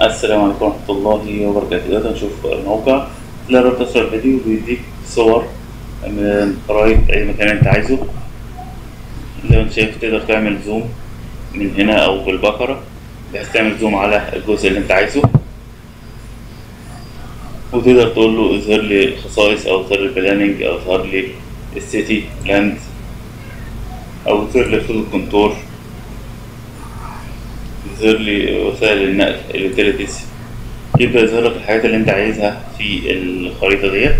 السلام عليكم ورحمة الله وبركاته. دلوقتي هنشوف الموقع. تلاقي رابط أسفل الفيديو بيديك صور من خرايط أي مكان أنت عايزه. زي ما أنت شايف تقدر تعمل zoom من هنا أو بالبكرة بحيث تعمل zoom على الجزء اللي أنت عايزه. وتقدر تقول له اظهر لي الخصائص أو اظهر لي ال planning أو اظهر لي ال city land أو اظهر لي خطوط ال contour يظهر لي وسائل النقل ال utilities. يبدأ يظهر لك الحاجات اللي انت عايزها في الخريطة ديت؟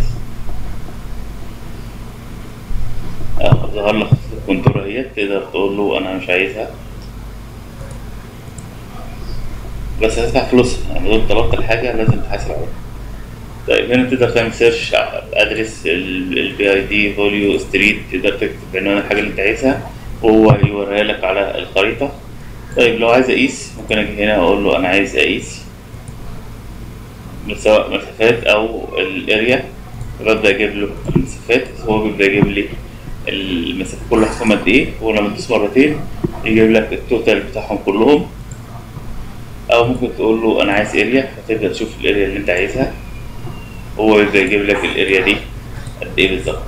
آه ظهر لك ال contour اهيت تقدر تقول له أنا مش عايزها. بس هتدفع فلوسها يعني لو طلبت الحاجة لازم تحاسب عليها. طيب هنا تقدر تعمل search address ال PID folio street تقدر تكتب عنوان الحاجة اللي انت عايزها. وهو يوريها لك على الخريطة. طيب لو عايز أقيس ممكن أجي هنا واقول له أنا عايز أقيس سواء مسافات أو الأريا. ببدا أجيب له المسافات هو بيبدا يجيب لي المسافة كل واحدة قد إيه ولما تدوس مرتين يجيب لك التوتال بتاعهم كلهم. أو ممكن تقول له أنا عايز أريا فتبدا تشوف الأريا اللي أنت عايزها. هو يبدا يجيب لك الأريا دي قد إيه بالظبط.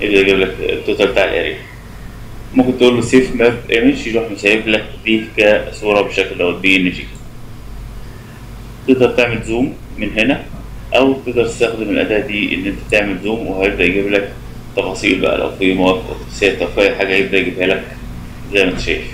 يبدأ يجيب لك ال total بتاع ال area. ممكن تقول له save map image يروح مسيف لك دي كصورة بالشكل دوت PNG تقدر تعمل zoom من هنا أو تقدر تستخدم الأداة دي إن أنت تعمل zoom وهيبدأ يجيب لك تفاصيل بقى لو في مواقف أو أو في حاجة يبدأ يجيبها لك زي ما أنت شايف.